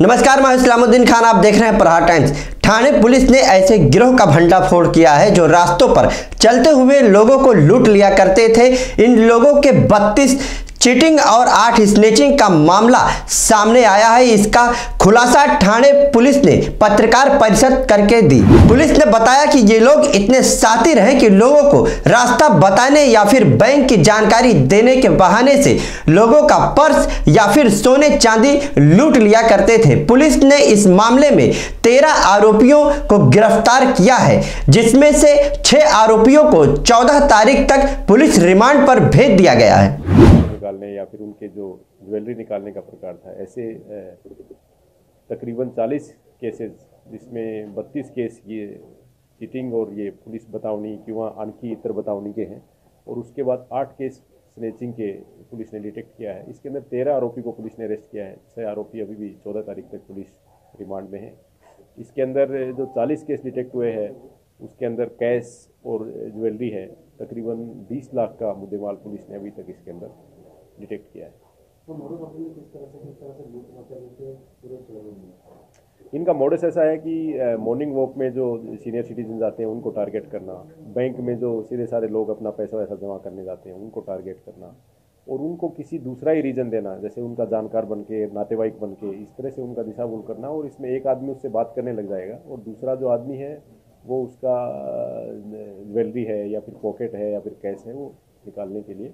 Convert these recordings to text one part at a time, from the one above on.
नमस्कार, मैं इस्लामुद्दीन खान, आप देख रहे हैं प्रहार टाइम्स। थाने पुलिस ने ऐसे गिरोह का भंडाफोड़ किया है जो रास्तों पर चलते हुए लोगों को लूट लिया करते थे। इन लोगों के 32 चीटिंग और आठ स्नेचिंग का मामला सामने आया है। इसका खुलासा थाने पुलिस ने पत्रकार परिषद करके दी। पुलिस ने बताया कि ये लोग इतने सातिर हैं कि लोगों को रास्ता बताने या फिर बैंक की जानकारी देने के बहाने से लोगों का पर्स या फिर सोने चांदी लूट लिया करते थे। पुलिस ने इस मामले में तेरह आरोपियों को गिरफ़्तार किया है, जिसमें से छह आरोपियों को चौदह तारीख तक पुलिस रिमांड पर भेज दिया गया है। निकालने या फिर उनके जो ज्वेलरी निकालने का प्रकार था। ऐसे तकरीबन 40 केसेस, जिसमें 32 केस ये चीटिंग और ये पुलिस बतावनी किंवा आणखी इतर बतावनी के हैं, और उसके बाद आठ केस स्नेचिंग के पुलिस ने डिटेक्ट किया है। इसके अंदर तेरह आरोपी को पुलिस ने अरेस्ट किया है। छः आरोपी अभी भी चौदह तारीख तक पुलिस रिमांड में है। इसके अंदर जो 40 केस डिटेक्ट हुए हैं, उसके अंदर कैश और ज्वेलरी है। तकरीबन 20 लाख का मुद्देमाल पुलिस ने अभी तक इसके अंदर डिटेक्ट किया है। इनका मोडस ऐसा है कि मॉर्निंग वॉक में जो सीनियर सिटीजन आते हैं उनको टारगेट करना। बैंक में जो सीधे सारे लोग अपना पैसा वैसा जमा करने जाते हैं उनको टारगेट करना। और उनको किसी दूसरा ही रीजन देना जैसे उनका जानकार बन के नातेवाईक बन के इस तरह से उनका दिशा भूल करना और इसमें एक आदमी उससे बात करने लग जाएगा और दूसरा जो आदमी है वो उसका ज्वेलरी है या फिर पॉकेट है या फिर कैश है वो निकालने के लिए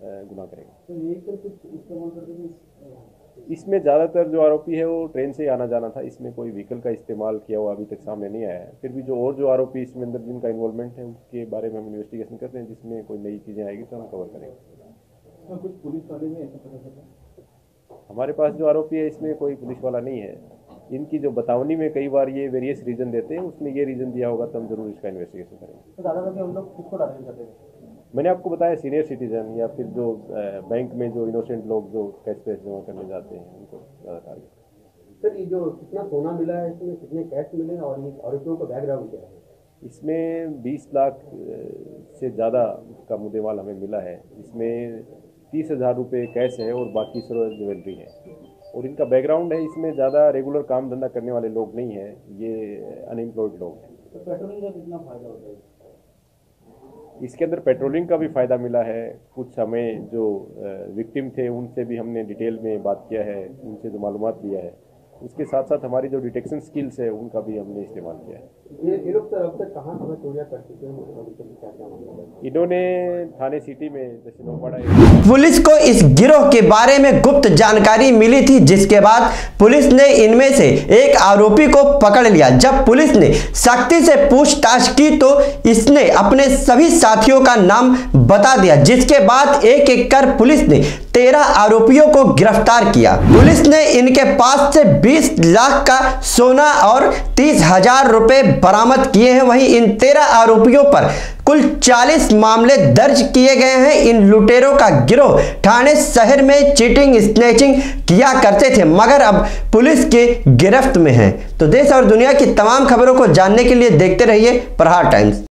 गुनाह करेगा। तो ये कर कुछ इस्तेमाल करते थे इसमें ज़्यादातर जो आरोपी है वो ट्रेन से ही आना जाना था इसमें कोई व्हीकल का इस्तेमाल किया हुआ अभी तक सामने नहीं आया है। फिर भी जो और जो आरोपी इसमें अंदर जिनका इन्वॉल्वमेंट है उसके बारे में हम इन्वेस्टिगेशन करते हैं जिसमें कोई नई चीज़ें आएगी तो हम कवर करेंगे। कुछ पुलिस वाले में ऐसा पता चला? हमारे पास जो आरोपी है इसमें कोई पुलिस वाला नहीं है। इनकी जो बतावनी में कई बार ये वेरियस रीजन देते हैं उसमें ये रीजन दिया होगा तो हम ज़रूर इसका इन्वेस्टिगेशन करेंगे। तो हम लोग किसको टारगेट करते थे मैंने आपको बताया सीनियर सिटीजन या फिर जो बैंक में जो इनोसेंट लोग जो कैश पैसे जमा करने जाते हैं उनको ज़्यादा टारगेट सर ये जो कितना सोना मिला है इसमें कितने कैश मिले और ये आरोपियों का बैकग्राउंड क्या है? इसमें 20 लाख से ज़्यादा का मुद्देमाल हमें मिला है। इसमें तीस हज़ार रुपये कैश है और बाकी सर ज्वेलरी है। और इनका बैकग्राउंड है इसमें ज़्यादा रेगुलर काम धंधा करने वाले लोग नहीं हैं ये अनएम्प्लॉयड लोग हैं। तो पेट्रोलिंग का कितना फ़ायदा होता है? इसके अंदर पेट्रोलिंग का भी फ़ायदा मिला है। कुछ हमें जो विक्टिम थे, उनसे भी हमने डिटेल में बात किया है, उनसे जो मालूम लिया है। उसके साथ साथ हमारी जो डिटेक्शन स्किल्स है, उनका भी हमने इस्तेमाल किया है। ये सर अब तक कहाँ कहाँ चोरियाँ कर चुके हैं? इन्होंने थाने सिटी में पुलिस को इस गिरोह के बारे में गुप्त जानकारी मिली थी, जिसके बाद पुलिस ने इनमें से एक आरोपी को पकड़ लिया। जब पुलिस ने सख्ती से पूछताछ की तो इसने अपने सभी साथियों का नाम बता दिया, जिसके बाद एक एक कर पुलिस ने तेरह आरोपियों को गिरफ़्तार किया। पुलिस ने इनके पास से 20 लाख का सोना और तीस हज़ार रुपए बरामद किए हैं। वहीं इन तेरह आरोपियों पर कुल 40 मामले दर्ज किए गए हैं। इन लुटेरों का गिरोह थाने शहर में चीटिंग, स्नैचिंग किया करते थे, मगर अब पुलिस के गिरफ्त में हैं। तो देश और दुनिया की तमाम खबरों को जानने के लिए देखते रहिए प्रहार टाइम्स।